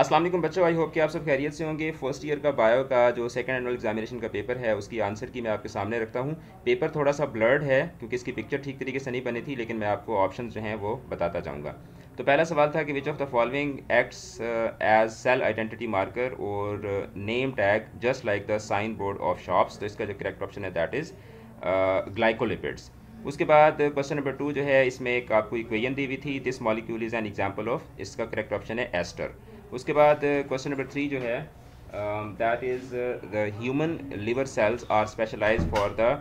अस्सलाम वालेकुम बच्चों आई होप कि आप सब खैरियत से होंगे। फ़र्स्ट ईयर का बायो का जो सेकंड एनुअल एग्जामिनेशन का पेपर है, उसकी आंसर की मैं आपके सामने रखता हूँ। पेपर थोड़ा सा ब्लर्ड है, क्योंकि इसकी पिक्चर ठीक तरीके से नहीं बनी थी, लेकिन मैं आपको ऑप्शन जो हैं वो बताता जाऊँगा। तो पहला सवाल था कि which of the following acts as cell identity marker और name tag just like the sign board of shops तो इसका जो करेक्ट ऑप्शन है दैट इज़ ग्लाइकोलिपिड्स उसके बाद क्वेश्चन नंबर टू जो है, इसमें एक आपको इक्वेशन दी हुई थी this molecule is an example of इसका करेक्ट ऑप्शन है एस्टर उसके बाद क्वेश्चन नंबर थ्री जो है that is the human liver cells are specialise for the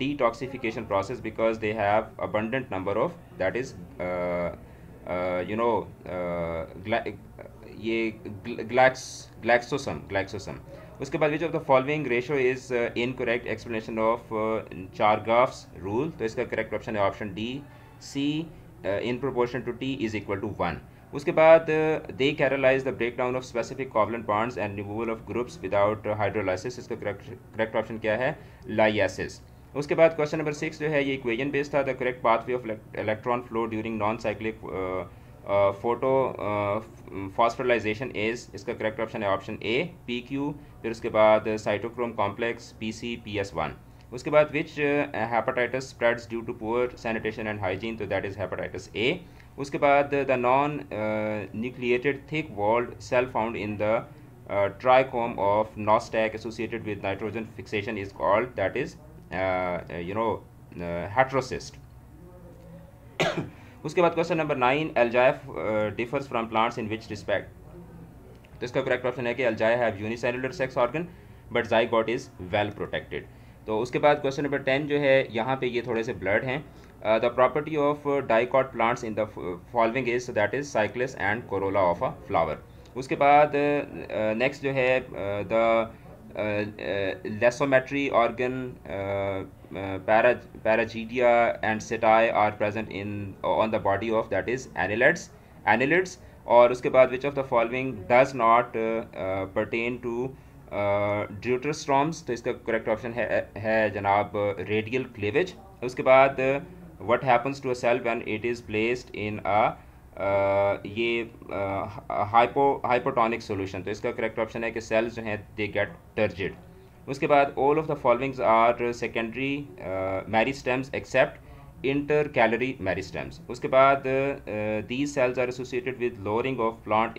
they have abundant number of that is uh, uh, you know uh, ये ग्लैक्स glyoxysome glyoxysome उसके बाद which of the following ratio is incorrect explanation of Chargaff's rule तो इसका correct option है option D C in proportion to T is equal to one उसके बाद they catalyse the break down of specific covalent bonds and removal of groups without hydrolysis इसका correct option क्या है? Lysis उसके बाद question number six जो है, ये इक्वेजन बेस्ड था the correct pathway of electron flow during non cyclic photo phosphorylation is इसका करेक्ट ऑप्शन है ऑप्शन ए पी क्यू फिर उसके बाद cytochrome complex P C P S one उसके बाद which hepatitis spreads due to poor sanitation and hygiene तो that is hepatitis A उसके बाद the non nucleated thick walled cell found in the trichome of Nostoc associated with nitrogen fixation is called that is you know heterocyst उसके बाद question number nine एल्जाइफ differs from plants in which respect तो इसका correct option है कि algae have unicellular sex organ but zygote is well protected तो उसके बाद question number ten जो है यहाँ पे ये थोड़े से ब्लड हैं। The property of dicot plants in the following is that is cyclic and corolla of a flower उसके बाद नेक्स्ट uh, जो है the lesometry organ parapodia and setae are present in on the body of that is annelids annelids और उसके बाद which of the following does not pertain to deuterostomes तो इसका correct option है, है जनाब रेडियल क्लेवेज उसके बाद what happens to a cell when it is placed in a ये हाइपो हाइपोटॉनिक सोल्यूशन तो इसका करेक्ट ऑप्शन है कि सेल्स जो हैं दे गेट टर्जिड उसके बाद all of the followings are secondary meristems except intercalary meristems उसके बाद these cells are associated with lowering of plant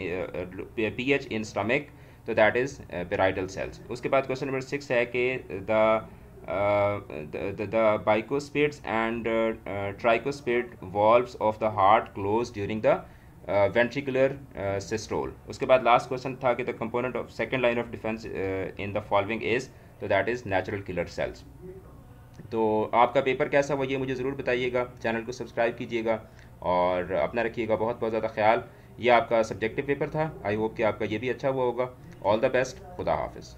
P H in stomach तो दैट इज़ पेराइडल सेल्स उसके बाद क्वेश्चन नंबर सिक्स है कि the uh, tricuspid valves of the heart close during the uh, ventricular uh, systole. उसके बाद last question था कि the component of second line of defence in the following is तो that is natural killer cells तो आपका paper कैसा हुआ ये मुझे ज़रूर बताइएगा। चैनल को सब्सक्राइब कीजिएगा और अपना रखिएगा। बहुत बहुत ज़्यादा ख्याल। ये आपका सब्जेक्टिव पेपर था। आई होप कि आपका ये भी अच्छा हुआ होगा। ऑल द बेस्ट खुदा हाफिज़